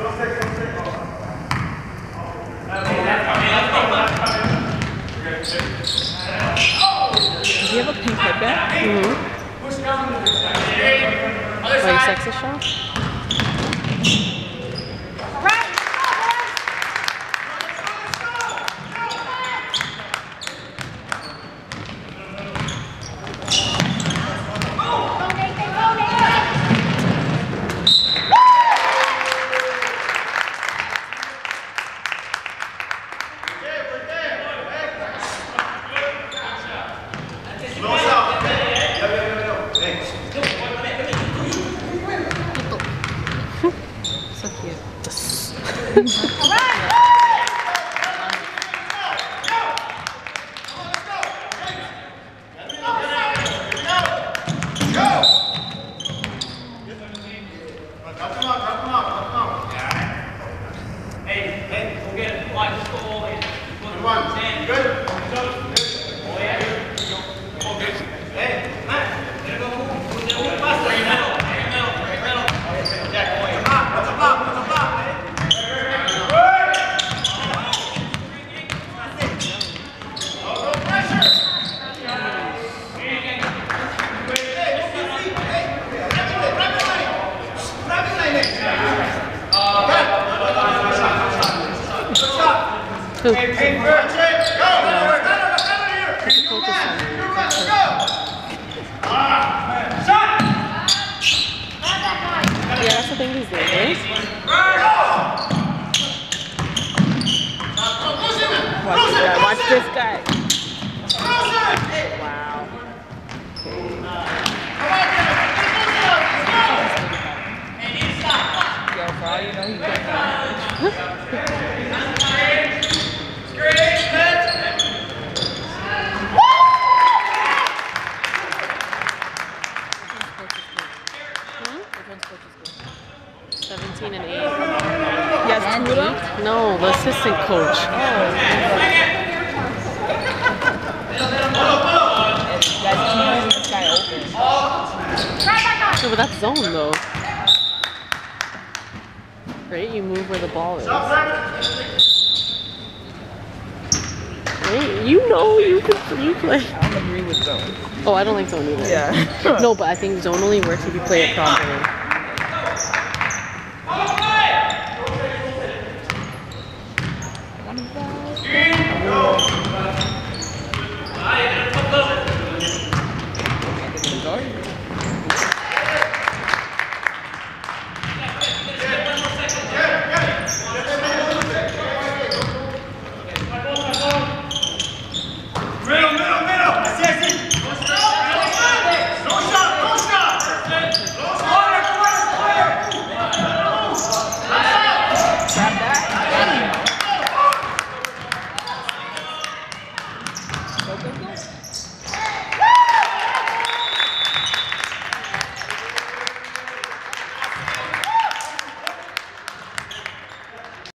Does he have a pink headband? Mm-hmm. Like sexist show? So cute. Who? Yeah, that's the thing he's doing, right? Watch this guy. Watch this guy. Wow. Yo, for all you know, he got Seventeen and eight. Yes, Tuda? No, the assistant coach. Oh. keep leaving this guy open. No, but that's zone though. Right? You move where the ball is. Right? You know you can you play. I don't agree with zone. Oh, I don't like zone either. Yeah. No, but I think zone only works if you play it properly.